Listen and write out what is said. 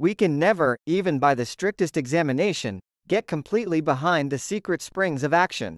We can never, even by the strictest examination, get completely behind the secret springs of action.